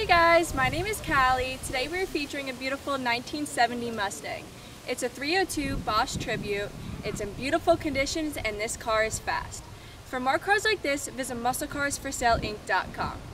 Hey guys, my name is Callie. Today we're featuring a beautiful 1970 Mustang. It's a 302 Boss Tribute. It's in beautiful conditions and this car is fast. For more cars like this, visit musclecarsforsaleinc.com.